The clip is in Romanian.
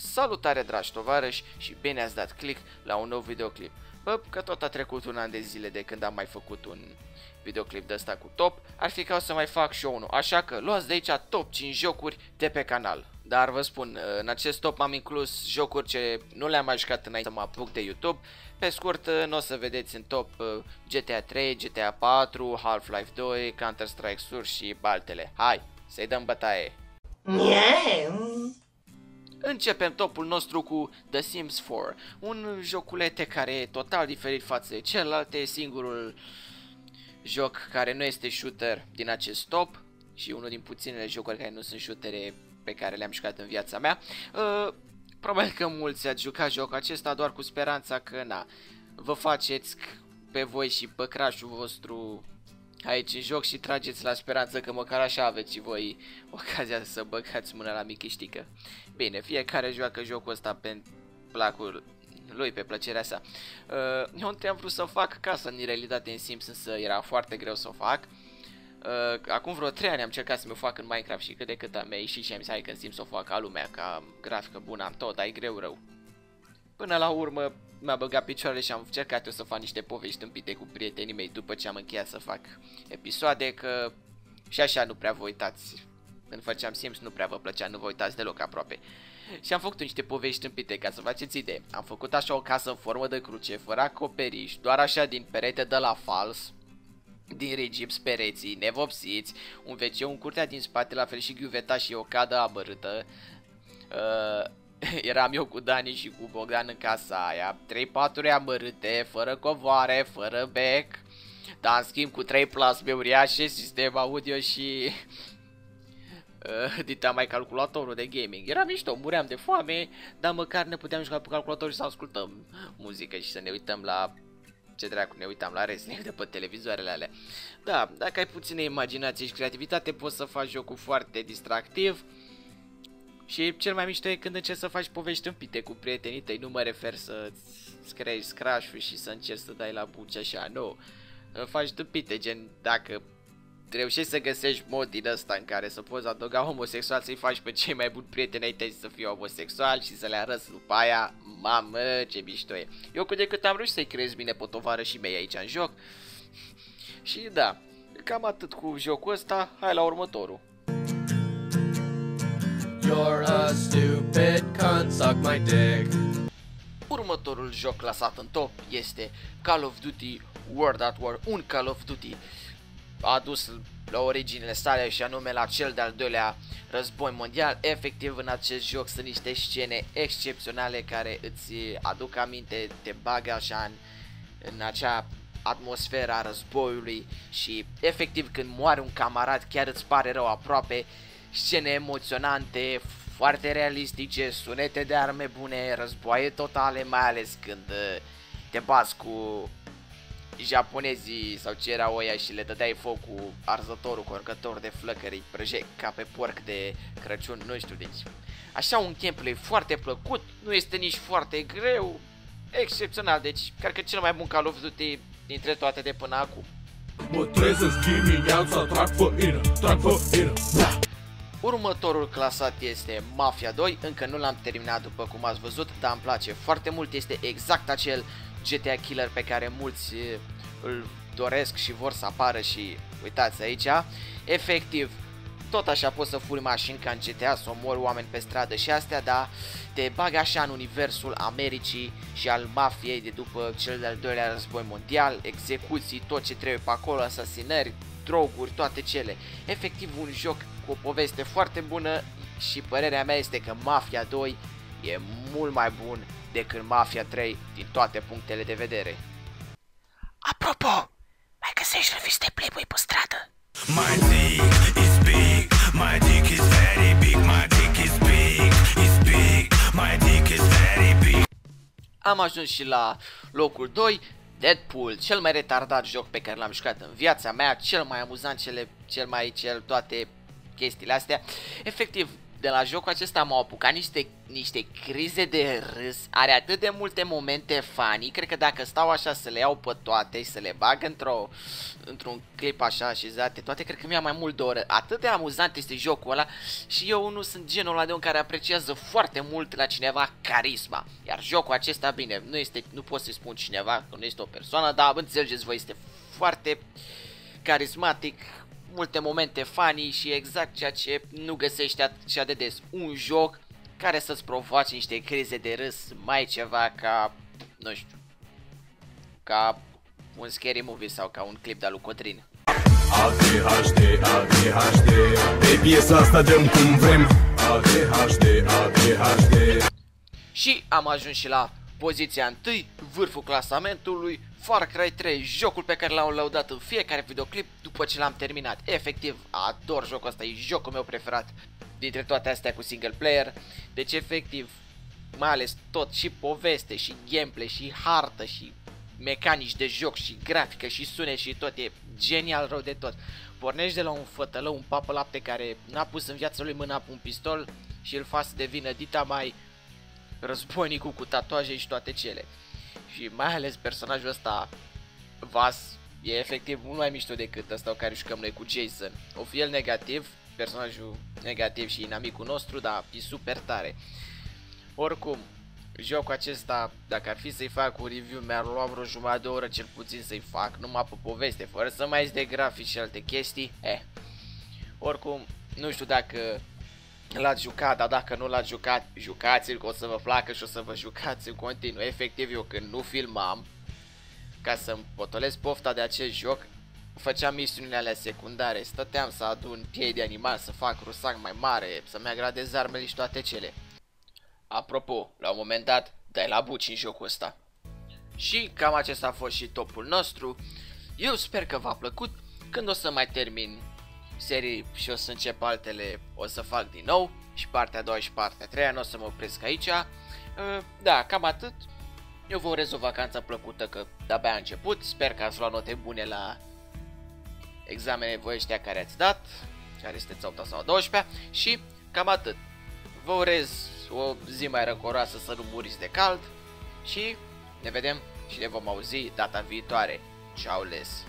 Salutare dragi tovarăși și bine ați dat click la un nou videoclip. Bă, că tot a trecut un an de zile de când am mai făcut un videoclip de ăsta cu top, ar fi ca o să mai fac și eu unul, așa că luați de aici top 5 jocuri de pe canal. Dar vă spun, în acest top am inclus jocuri ce nu le-am mai jucat înainte să mă apuc de YouTube. Pe scurt, nu o să vedeți în top uh, GTA 3, GTA 4, Half-Life 2, Counter-Strike Sur și altele. Hai, să-i dăm bătaie! Yeah. Începem topul nostru cu The Sims 4, un joculete care e total diferit față de celălalt, e singurul joc care nu este shooter din acest top și unul din puținele jocuri care nu sunt shootere pe care le-am jucat în viața mea. Uh, probabil că mulți ați jucat jocul acesta doar cu speranța că na, vă faceți pe voi și pe crash vostru aici în joc și trageți la speranță că măcar așa aveți și voi ocazia să băgați mâna la michiștică. Bine, fiecare joacă jocul ăsta pe placul lui, pe plăcerea sa. Uh, eu am vrut să fac casă în realitate în Sims, însă era foarte greu să o fac. Uh, acum vreo 3 ani am încercat să-mi o fac în Minecraft și cât de cât am ieșit și am zis hai că în Sims o fac ca lumea, ca grafică bună am tot, dar e greu rău. Până la urmă mi-a băgat picioarele și am încercat eu să fac niște povești împite cu prietenii mei după ce am încheiat să fac episoade, că și așa nu prea vă uitați. Când făceam Sims nu prea vă plăcea, nu vă uitați deloc aproape. Și am făcut niște povești împite ca să faceți idee. Am făcut așa o casă în formă de cruce, fără acoperiș, doar așa din perete de la fals, din regips pereții, nevopsiți, un wc un curtea din spate, la fel și ghiuveta și o cadă abărâtă. Uh, eram eu cu Dani și cu Bogdan în casa aia, trei paturi amărâte, fără covoare, fără bec, dar în schimb cu trei plasme uriașe, sistem audio și uh, dita mai calculatorul de gaming. Era mișto, muream de foame, dar măcar ne puteam juca pe calculator și să ascultăm muzică și să ne uităm la ce dracu, ne uitam la wrestling de pe televizoarele alea. Da, dacă ai puțină imaginație și creativitate, poți să faci jocul foarte distractiv. Și cel mai mișto e când încerci să faci povești împite cu prietenii tăi, nu mă refer să-ți creezi crash și să încerci să dai la buci așa, nu. Faci tâmpite, gen dacă reușești să găsești mod din ăsta în care să poți adăuga homosexual să-i faci pe cei mai buni prieteni ai tăi să fie homosexual și să le arăți după aia, mamă, ce mișto e. Eu cu de cât am reușit să-i creez bine pe tovară și mei aici în joc. Și da, cam atât cu jocul ăsta, hai la următorul. You're a stupid cunt, suck my dick. Următorul joc clasat în top este Call of Duty World at War, un Call of Duty adus la originele sale și anume la cel de-al doilea război mondial. Efectiv în acest joc sunt niște scene excepționale care îți aduc aminte, te bagă așa în, în acea atmosfera războiului și efectiv când moare un camarad chiar îți pare rău aproape, scene emoționante, foarte realistice, sunete de arme bune, războaie totale, mai ales când uh, te bați cu japonezii sau ce erau oia și le dădeai foc cu arzătorul, cu orcător de flăcări, prăje ca pe porc de Crăciun, nu știu, deci așa un gameplay foarte plăcut, nu este nici foarte greu, excepțional, deci cred că cel mai bun Call of Duty dintre toate de până acum. Mă trezesc dimineața, trag făină, trag făină, Următorul clasat este Mafia 2, încă nu l-am terminat după cum ați văzut, dar îmi place foarte mult, este exact acel GTA Killer pe care mulți îl doresc și vor să apară și uitați aici, efectiv tot așa poți să furi mașini ca în GTA, să omori oameni pe stradă și astea, dar te bag așa în universul Americii și al mafiei de după cel de-al doilea război mondial, execuții, tot ce trebuie pe acolo, asasinări, droguri, toate cele. Efectiv un joc cu o poveste foarte bună și părerea mea este că Mafia 2 e mult mai bun decât Mafia 3 din toate punctele de vedere. Apropo, mai găsești reviste Playboy pe stradă? My dick is big, my dick is very big, my dick is big, is big, my dick is very big. Am ajuns și la locul 2, Deadpool, cel mai retardat joc pe care l-am jucat în viața mea, cel mai amuzant, cele, cel mai cel toate chestiile astea. Efectiv, de la jocul acesta m-au apucat niște, niște crize de râs, are atât de multe momente funny, cred că dacă stau așa să le iau pe toate și să le bag într-o, într-un clip așa și zate, toate cred că mi-a mai mult de oră. Atât de amuzant este jocul ăla și eu nu sunt genul ăla de un care apreciază foarte mult la cineva carisma. Iar jocul acesta, bine, nu este, nu pot să-i spun cineva că nu este o persoană, dar înțelegeți voi, este foarte carismatic, multe momente funny și exact ceea ce nu găsești așa de des. Un joc care să-ți provoace niște crize de râs, mai ceva ca, nu știu, ca un scary movie sau ca un clip de-al lui Cotrin. ADHD, ADHD, pe piesa asta dăm cum vrem ADHD, ADHD Și am ajuns și la poziția 1, vârful clasamentului, Far Cry 3, jocul pe care l-am lăudat în fiecare videoclip după ce l-am terminat. Efectiv, ador jocul ăsta, e jocul meu preferat dintre toate astea cu single player. Deci, efectiv, mai ales tot, și poveste, și gameplay, și hartă, și mecanici de joc, și grafică, și sunet, și tot, e genial rău de tot. Pornești de la un fătălău, un papă lapte care n-a pus în viața lui mâna pe un pistol și îl faci să devină dita mai războinicul cu tatuaje și toate cele. Și mai ales personajul ăsta, Vas, e efectiv mult mai mișto decât ăsta care jucăm noi cu Jason. O fi el negativ, personajul negativ și inamicul nostru, dar e super tare. Oricum, jocul acesta, dacă ar fi să-i fac un review, mi-ar lua vreo jumătate de oră cel puțin să-i fac, numai pe poveste, fără să mai zic de grafici și alte chestii. Eh, oricum, nu știu dacă l-ați jucat, dar dacă nu l-ați jucat, jucați-l că o să vă placă și o să vă jucați în continuu. Efectiv, eu când nu filmam, ca să-mi potolesc pofta de acest joc, făceam misiunile alea secundare, stăteam să adun piei de animal, să fac rusac mai mare, să-mi agradez armele și toate cele. Apropo, la un moment dat, dai la buci în jocul ăsta. Și cam acesta a fost și topul nostru. Eu sper că v-a plăcut. Când o să mai termin serii și o să încep altele, o să fac din nou și partea a doua și partea a treia, nu o să mă opresc aici. Uh, da, cam atât. Eu vă urez o vacanță plăcută că de-abia a început, sper că ați luat note bune la examenele voi ăștia care ați dat, care este 8 sau 12 și cam atât. Vă urez o zi mai răcoroasă să nu muriți de cald și ne vedem și ne vom auzi data viitoare. Ciao les!